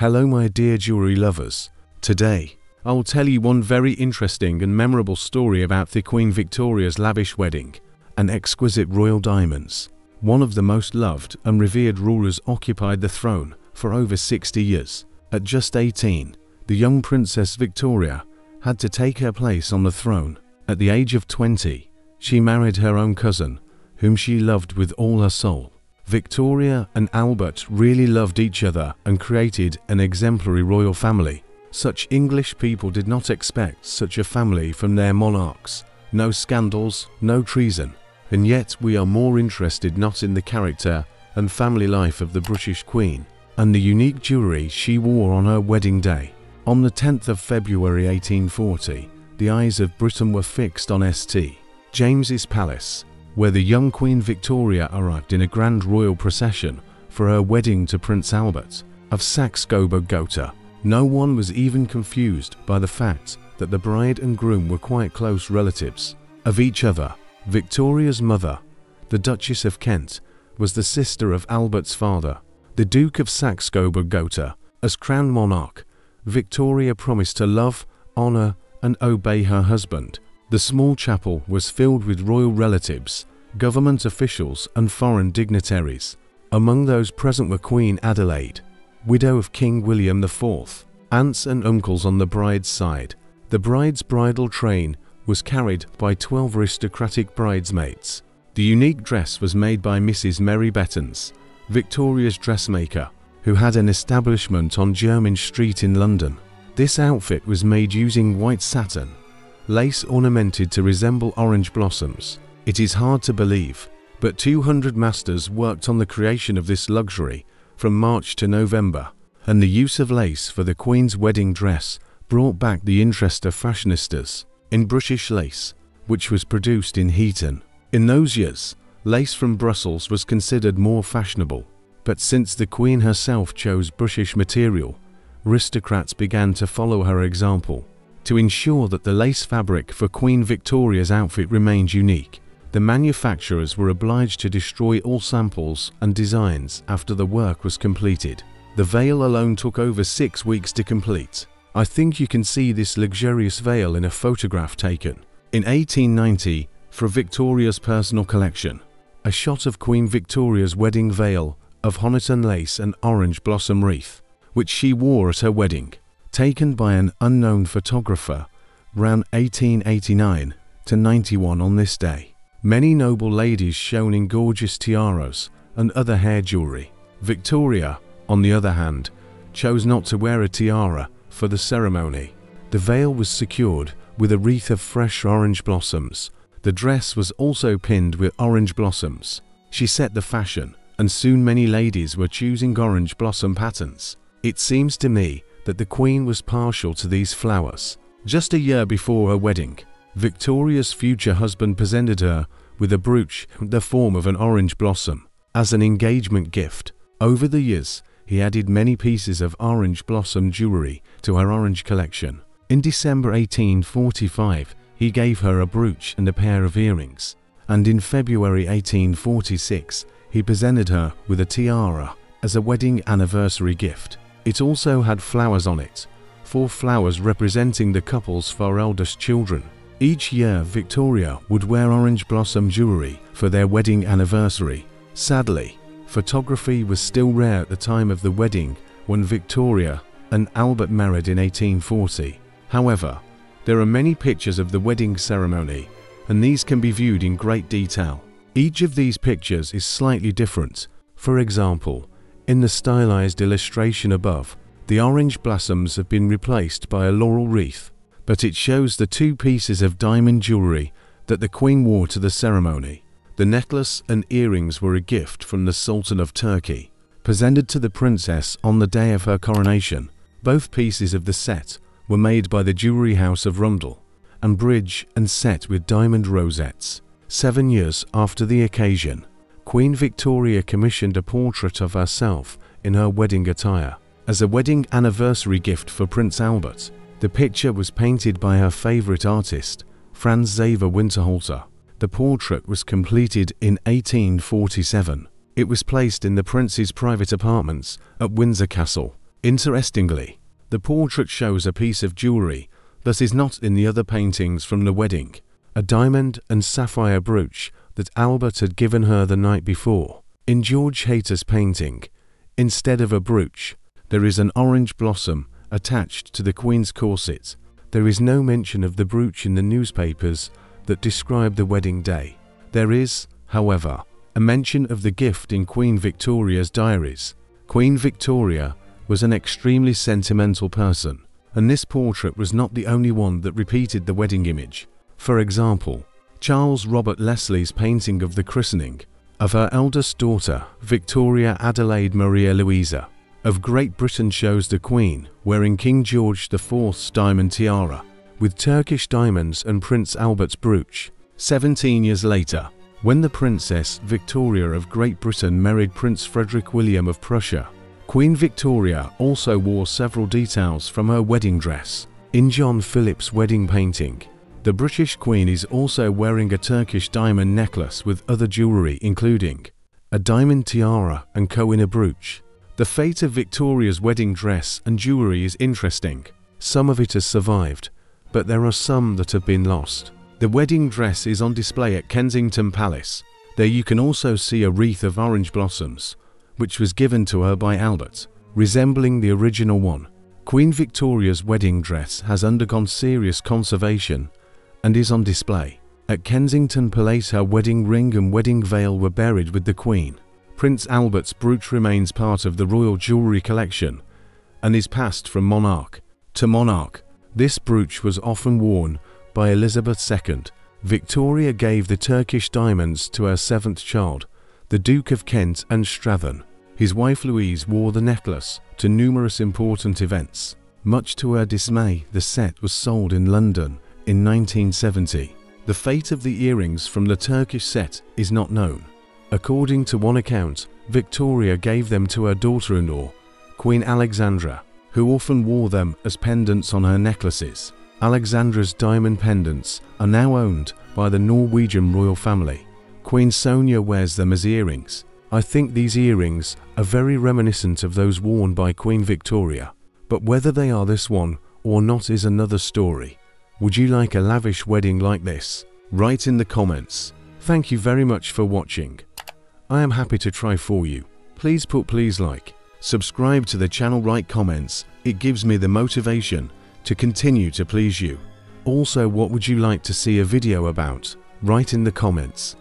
Hello, my dear jewelry lovers. Today, I will tell you one very interesting and memorable story about the Queen Victoria's lavish wedding and exquisite royal diamonds. One of the most loved and revered rulers occupied the throne for over 60 years. At just 18, the young Princess Victoria had to take her place on the throne. At the age of 20, she married her own cousin, whom she loved with all her soul. Victoria and Albert really loved each other and created an exemplary royal family such English people did not expect such a family from their monarchs. No scandals, no treason. And yet we are more interested not in the character and family life of the British Queen and the unique jewellery she wore on her wedding day. On the 10th of February 1840, the eyes of Britain were fixed on St. James's Palace, where the young Queen Victoria arrived in a grand royal procession for her wedding to Prince Albert of Saxe-Coburg-Gotha. No one was even confused by the fact that the bride and groom were quite close relatives of each other. Victoria's mother, the Duchess of Kent, was the sister of Albert's father, the Duke of Saxe-Coburg-Gotha. As crown monarch, Victoria promised to love, honor, and obey her husband. The small chapel was filled with royal relatives, government officials, and foreign dignitaries. Among those present were Queen Adelaide, widow of King William IV, aunts and uncles on the bride's side. The bride's bridal train was carried by 12 aristocratic bridesmaids. The unique dress was made by Mrs. Mary Bettans, Victoria's dressmaker, who had an establishment on Jermyn Street in London. This outfit was made using white satin, lace ornamented to resemble orange blossoms. It is hard to believe, but 200 masters worked on the creation of this luxury from March to November, and the use of lace for the Queen's wedding dress brought back the interest of fashionistas in British lace, which was produced in Honiton. In those years, lace from Brussels was considered more fashionable, but since the Queen herself chose British material, aristocrats began to follow her example. To ensure that the lace fabric for Queen Victoria's outfit remained unique, the manufacturers were obliged to destroy all samples and designs after the work was completed. The veil alone took over six weeks to complete. I think you can see this luxurious veil in a photograph taken in 1890 for Victoria's personal collection. A shot of Queen Victoria's wedding veil of Honiton lace and orange blossom wreath, which she wore at her wedding, taken by an unknown photographer around 1889 to 91 on this day. Many noble ladies shown in gorgeous tiaras and other hair jewelry. Victoria, on the other hand, chose not to wear a tiara for the ceremony. The veil was secured with a wreath of fresh orange blossoms. The dress was also pinned with orange blossoms. She set the fashion, and soon many ladies were choosing orange blossom patterns. It seems to me that the Queen was partial to these flowers. Just a year before her wedding, Victoria's future husband presented her with a brooch in the form of an orange blossom as an engagement gift. Over the years, he added many pieces of orange blossom jewelry to her orange collection. In December 1845, he gave her a brooch and a pair of earrings, and in February 1846, he presented her with a tiara as a wedding anniversary gift. It also had flowers on it, four flowers representing the couple's four eldest children. Each year, Victoria would wear orange blossom jewelry for their wedding anniversary. Sadly, photography was still rare at the time of the wedding when Victoria and Albert married in 1840. However, there are many pictures of the wedding ceremony, and these can be viewed in great detail. Each of these pictures is slightly different. For example, in the stylized illustration above, the orange blossoms have been replaced by a laurel wreath but it shows the two pieces of diamond jewelry that the Queen wore to the ceremony. The necklace and earrings were a gift from the Sultan of Turkey, presented to the princess on the day of her coronation. Both pieces of the set were made by the jewelry house of Rundell and Bridge and set with diamond rosettes. Seven years after the occasion, Queen Victoria commissioned a portrait of herself in her wedding attire as a wedding anniversary gift for Prince Albert. The picture was painted by her favorite artist, Franz Xaver Winterhalter. The portrait was completed in 1847. It was placed in the prince's private apartments at Windsor Castle. Interestingly, the portrait shows a piece of jewelry that is not in the other paintings from the wedding, a diamond and sapphire brooch that Albert had given her the night before. In George Hayter's painting, instead of a brooch, there is an orange blossom attached to the Queen's corset. There is no mention of the brooch in the newspapers that describe the wedding day. There is, however, a mention of the gift in Queen Victoria's diaries. Queen Victoria was an extremely sentimental person, and this portrait was not the only one that repeated the wedding image. For example, Charles Robert Leslie's painting of the christening of her eldest daughter, Victoria Adelaide Maria Louisa, of Great Britain shows the Queen wearing King George IV's diamond tiara with Turkish diamonds and Prince Albert's brooch. 17 years later, when the Princess Victoria of Great Britain married Prince Frederick William of Prussia, Queen Victoria also wore several details from her wedding dress. In John Phillip's wedding painting, the British Queen is also wearing a Turkish diamond necklace with other jewellery including a diamond tiara and Kohinoor brooch. The fate of Victoria's wedding dress and jewellery is interesting. Some of it has survived, but there are some that have been lost. The wedding dress is on display at Kensington Palace. There you can also see a wreath of orange blossoms, which was given to her by Albert, resembling the original one. Queen Victoria's wedding dress has undergone serious conservation and is on display. At Kensington Palace her wedding ring and wedding veil were buried with the Queen. Prince Albert's brooch remains part of the royal jewellery collection and is passed from monarch to monarch. This brooch was often worn by Elizabeth II. Victoria gave the Turkish diamonds to her seventh child, the Duke of Kent and Strathearn. His wife Louise wore the necklace to numerous important events. Much to her dismay, the set was sold in London in 1970. The fate of the earrings from the Turkish set is not known. According to one account, Victoria gave them to her daughter-in-law, Queen Alexandra, who often wore them as pendants on her necklaces. Alexandra's diamond pendants are now owned by the Norwegian royal family. Queen Sonja wears them as earrings. I think these earrings are very reminiscent of those worn by Queen Victoria, but whether they are this one or not is another story. Would you like a lavish wedding like this? Write in the comments. Thank you very much for watching. I am happy to try for you. Please put please like, subscribe to the channel write comments, it gives me the motivation to continue to please you. Also what would you like to see a video about? Write in the comments.